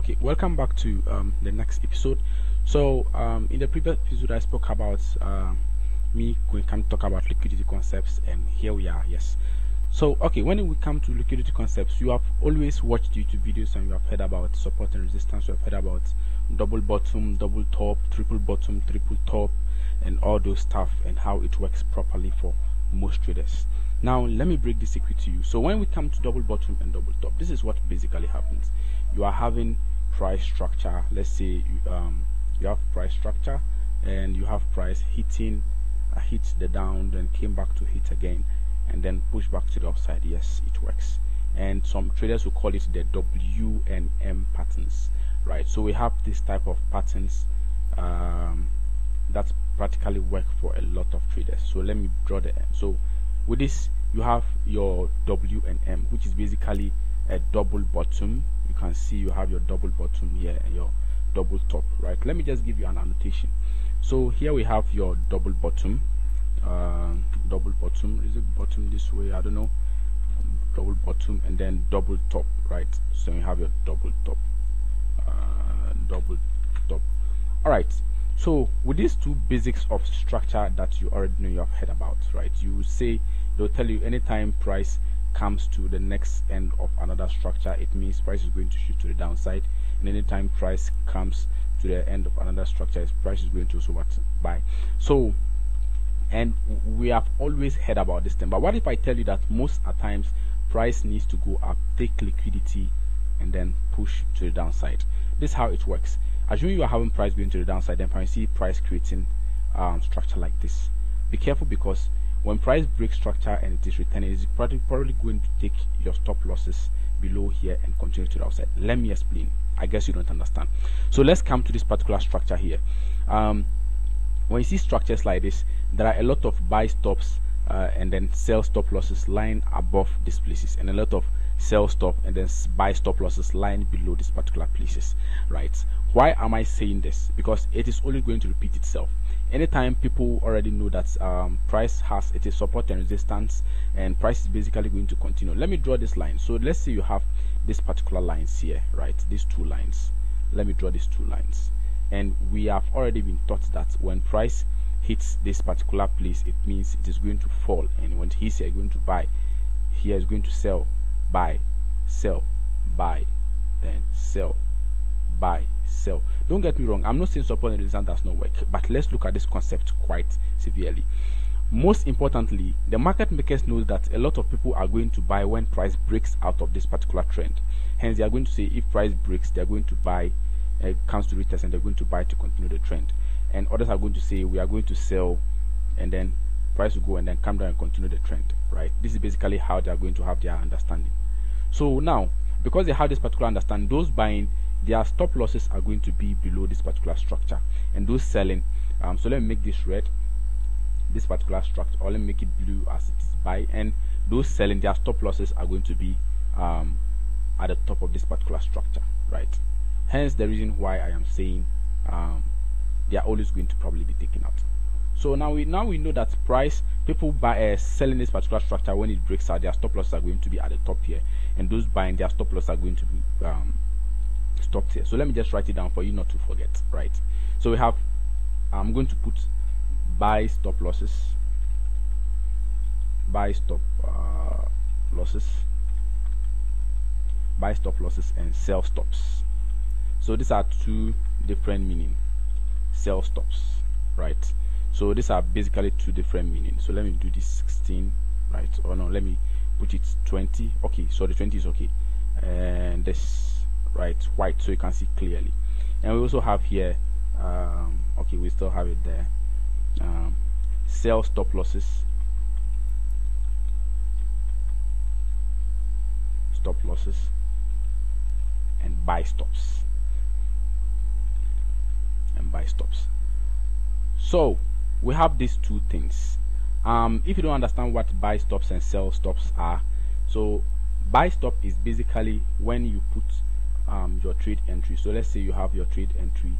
okay welcome back to um, the next episode. So um, in the previous episode i spoke about uh, me we can talk about liquidity concepts and here we are yes. So okay when we come to liquidity concepts you have always watched youtube videos and you have heard about support and resistance. You have heard about double bottom double top triple bottom triple top and all those stuff and how it works properly for most traders. Now let me break this secret to you. So when we come to double bottom and double top this is what basically happens. You are having price structure. Let's say you, um, you have price structure and you have price hitting uh, hit the down then came back to hit again and then push back to the upside. Yes it works. And some traders will call it the W and M patterns right? So we have this type of patterns um, that practically work for a lot of traders. So let me draw the so with this you have your W and M which is basically a double bottom. You can see you have your double bottom here and your double top right? Let me just give you an annotation. So here we have your double bottom. Uh, double bottom. Is it bottom this way? I don't know. Double bottom and then double top right? So you have your double top. Uh, double top. All right. So with these two basics of structure that you already know you have heard about right? You say they'll tell you anytime price comes to the next end of another structure it means price is going to shoot to the downside. And anytime price comes to the end of another structure price is going to also what buy. So and we have always heard about this thing. But what if i tell you that most at times price needs to go up take liquidity and then push to the downside? This is how it works. Assuming you are having price going to the downside then you see price creating um, structure like this. Be careful because when price breaks structure and it is returning it's probably, probably going to take your stop losses below here and continue to the outside let me explain. I guess you don't understand. So let's come to this particular structure here. Um, when you see structures like this there are a lot of buy stops uh, and then sell stop losses lying above these places and a lot of sell stop and then buy stop losses lying below these particular places right? Why am i saying this? Because it is only going to repeat itself. Anytime people already know that um, price has it is support and resistance and price is basically going to continue. Let me draw this line. So let's say you have this particular lines here right? These two lines. Let me draw these two lines. And we have already been taught that when price hits this particular place it means it is going to fall. And when he's here going to buy. Here is going to sell buy sell buy then sell buy sell don't get me wrong i'm not saying support and resistance does not work but let's look at this concept quite severely. Most importantly the market makers know that a lot of people are going to buy when price breaks out of this particular trend. Hence they are going to say if price breaks they are going to buy uh, comes to retest and they're going to buy to continue the trend. And others are going to say we are going to sell and then price will go and then come down and continue the trend right? This is basically how they are going to have their understanding. So now because they have this particular understanding those buying their stop losses are going to be below this particular structure. And those selling um, so let me make this red this particular structure or let me make it blue as it is buy. And those selling their stop losses are going to be um, at the top of this particular structure right? Hence the reason why I am saying um, they are always going to probably be taken out so now we now we know that price people buy uh, selling this particular structure when it breaks out their stop losses are going to be at the top here. And those buying their stop losses are going to be um, stopped here. So let me just write it down for you not to forget right? So we have i'm going to put buy stop losses buy stop uh, losses buy stop losses and sell stops. So these are two different meaning sell stops right so these are basically two different meanings. So let me do this 16 right? Or no let me put it 20 okay so the 20 is okay. And this right white so you can see clearly. And we also have here um, okay we still have it there. Um, sell stop losses. Stop losses. And buy stops. And buy stops. So we have these two things. Um, if you don't understand what buy stops and sell stops are so buy stop is basically when you put um, your trade entry. So let's say you have your trade entry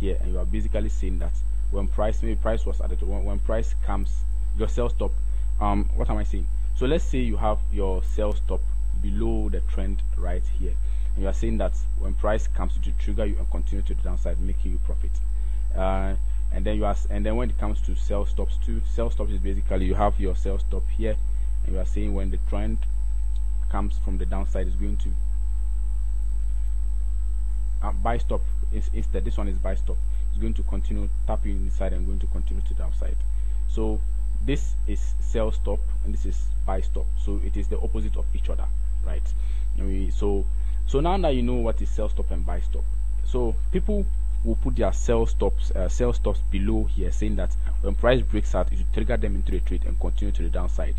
here and you are basically saying that when price maybe price was the when, when price comes your sell stop um what am i saying? So let's say you have your sell stop below the trend right here. And you are saying that when price comes to trigger you and continue to the downside making you profit. Uh, and then you are and then when it comes to sell stops too sell stops is basically you have your sell stop here and you are saying when the trend comes from the downside is going to uh, buy stop is, instead this one is buy stop. It's going to continue tapping inside and going to continue to the downside. So this is sell stop and this is buy stop. So it is the opposite of each other right? So so now that you know what is sell stop and buy stop. So people will put their sell stops uh, sell stops below here saying that when price breaks out it will trigger them into a trade and continue to the downside.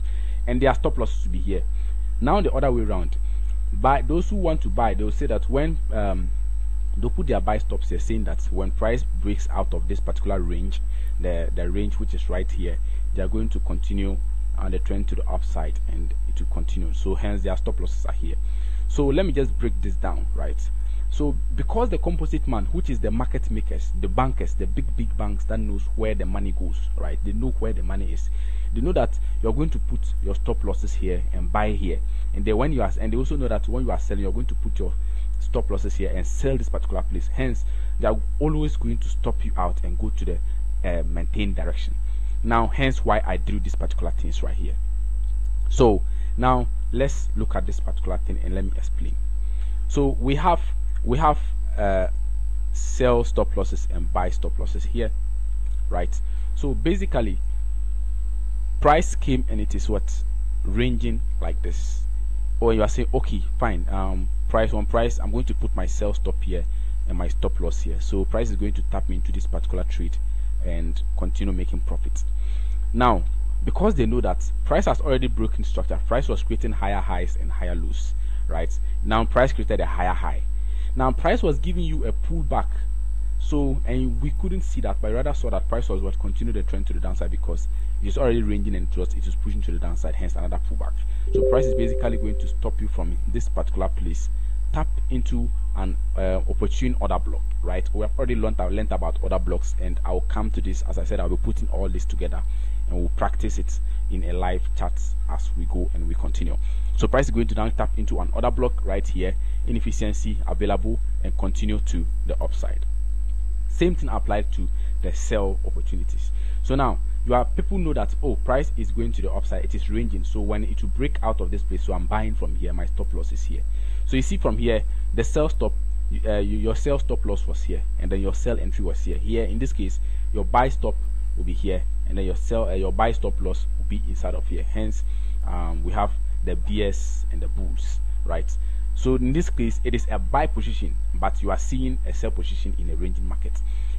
And their stop losses will be here. Now the other way around. By those who want to buy they will say that when um, they'll put their buy stops here saying that when price breaks out of this particular range the the range which is right here they are going to continue on the trend to the upside and it will continue. So hence their stop losses are here. So let me just break this down right so because the composite man which is the market makers the bankers the big big banks that knows where the money goes right? They know where the money is. They know that you're going to put your stop losses here and buy here. And then when you are and they also know that when you are selling you're going to put your stop losses here and sell this particular place. Hence they are always going to stop you out and go to the uh, maintain direction. Now hence why i drew these particular things right here. So now let's look at this particular thing and let me explain. So we have we have uh, sell stop losses and buy stop losses here right? So basically price came and it is what? Ranging like this. Or you are saying okay fine um price on price i'm going to put my sell stop here and my stop loss here. So price is going to tap me into this particular trade and continue making profits. Now because they know that price has already broken structure price was creating higher highs and higher lows right? Now price created a higher high now price was giving you a pullback so and we couldn't see that but rather saw that price was what continued the trend to the downside because it is already ranging and it was it is pushing to the downside hence another pullback. So price is basically going to stop you from this particular place. Tap into an uh, opportune order block right? We have already learned, learned about order blocks and i'll come to this. As i said i'll be putting all this together and we'll practice it in a live chat as we go and we continue so price is going to now tap into an order block right here inefficiency available and continue to the upside. Same thing applied to the sell opportunities. So now you are people know that oh price is going to the upside. It is ranging. So when it will break out of this place so i'm buying from here. My stop loss is here. So you see from here the sell stop uh, your sell stop loss was here and then your sell entry was here. Here in this case your buy stop will be here and then your sell uh, your buy stop loss will be inside of here. Hence um, we have the BS and the bulls right? So in this case it is a buy position but you are seeing a sell position in a ranging market.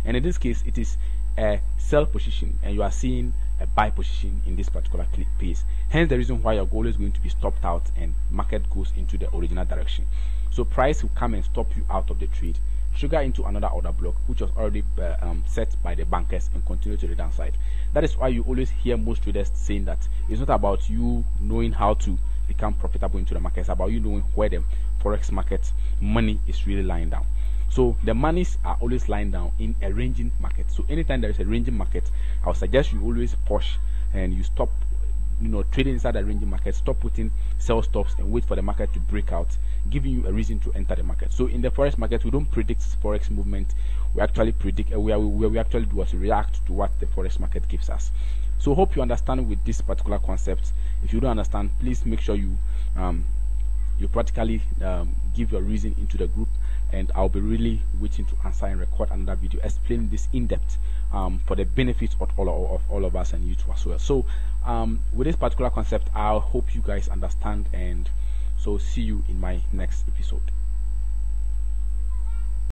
And in this case it is a sell position and you are seeing a buy position in this particular case hence the reason why your goal is going to be stopped out and market goes into the original direction. So price will come and stop you out of the trade. Trigger into another order block which was already uh, um, set by the bankers and continue to the downside. That is why you always hear most traders saying that it's not about you knowing how to become profitable into the market it's about you knowing where the forex market money is really lying down. So the monies are always lying down in a ranging market. So anytime there is a ranging market i would suggest you always push and you stop you know trading inside the ranging market. Stop putting sell stops and wait for the market to break out giving you a reason to enter the market. So in the forex market we don't predict forex movement. We actually predict we, we, we actually do is react to what the forex market gives us so hope you understand with this particular concept if you don't understand please make sure you um, you practically um, give your reason into the group and I'll be really waiting to answer and record another video explaining this in depth um, for the benefit of all of, of, all of us and you too as well. So um, with this particular concept, I hope you guys understand and so see you in my next episode.